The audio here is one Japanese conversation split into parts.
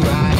right.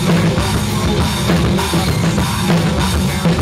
Thank you.